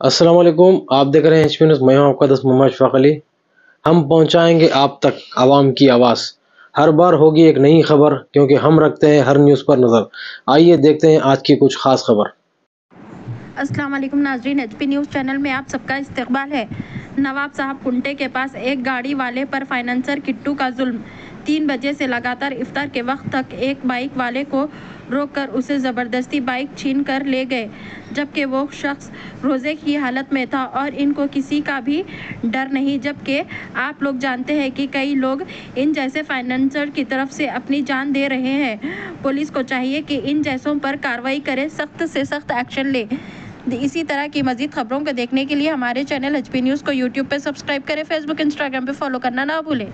वालेकुम। आप देख रहे हैं एचपी न्यूज़। मैं हूँ आपका दोस्त मोहम्मद शफाक अली। हम पहुंचाएँगे आप तक आवाम की आवाज़। हर बार होगी एक नई खबर, क्योंकि हम रखते हैं हर न्यूज़ पर नज़र। आइए देखते हैं आज की कुछ खास खबर। वालेकुम नाजरीन, एचपी न्यूज़ चैनल में आप सबका इस्तकबाल है। नवाब साहब कुंटे के पास एक गाड़ी वाले पर फाइनेंसर किट्टू का जुल्म। तीन बजे से लगातार इफ्तार के वक्त तक एक बाइक वाले को रोककर उसे ज़बरदस्ती बाइक छीन कर ले गए, जबकि वो शख्स रोज़े की हालत में था और इनको किसी का भी डर नहीं, जबकि आप लोग जानते हैं कि कई लोग इन जैसे फाइनेंसर की तरफ़ से अपनी जान दे रहे हैं। पुलिस को चाहिए कि इन जैसों पर कार्रवाई करे, सख्त से सख्त एक्शन ले। इसी तरह की मजीद खबरों को देखने के लिए हमारे चैनल एच न्यूज़ को यूट्यूब पर सब्सक्राइब करें फेसबुक इंस्टाग्राम पर फॉलो करना ना भूलें।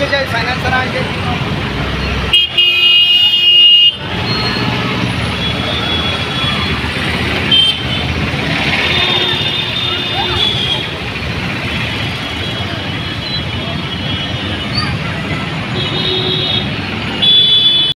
खींचे जाए फाइनेंसर आएँगे